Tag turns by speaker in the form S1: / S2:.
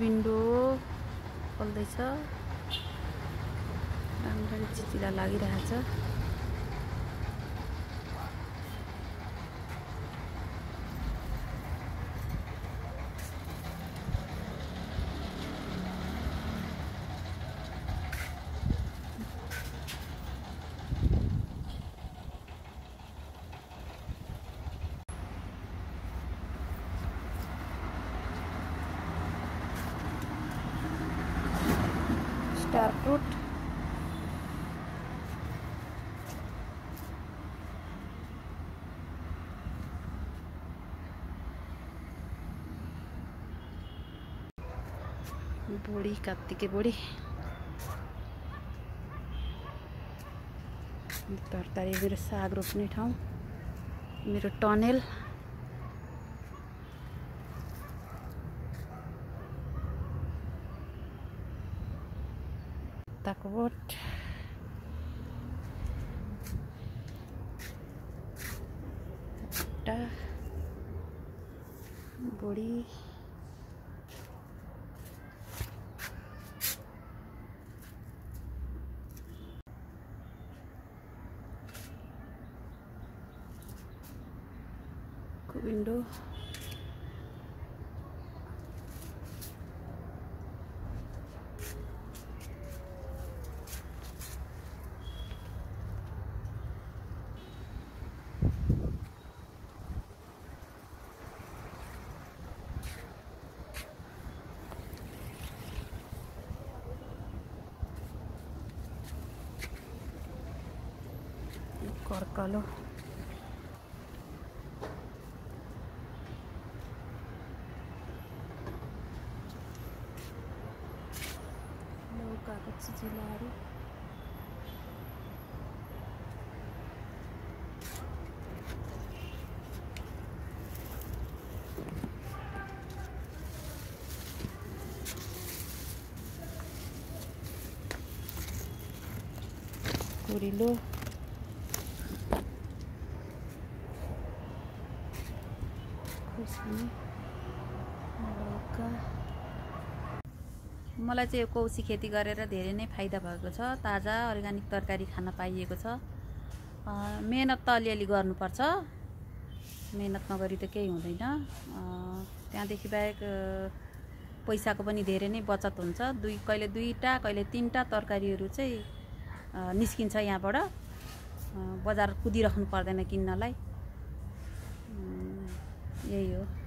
S1: विन्डो खोल्दैछ। राम्ररी चिचिला लागिरहेछ। स्टार फ्रुट बोडी कात्तिके बोडी तरकारी मेरो साग रोप्ने ठाउँ मेरो tunnel takut. Udah boleh ke window? korka loh mau kakak cici lari Terima. मलाई चाहिँ यो कौसी खेती गरेर धेरै नै फाइदा भएको छ। ताजा अर्ग्यानिक तरकारी खान पाइएको छ। मेहनत त अलिअलि गर्नुपर्छ। मेहनत नगरी त केही हुँदैन। त्यहाँदेखि बाहेक पैसाको पनि धेरै नै बचत हुन्छ। दुई कहिले दुईवटा कहिले तिनवटा तरकारीहरू चाहिँ निस्किन्छ यहाँबाट। बजार कुदिराख्नु पर्दैन किन्नलाई। 也有。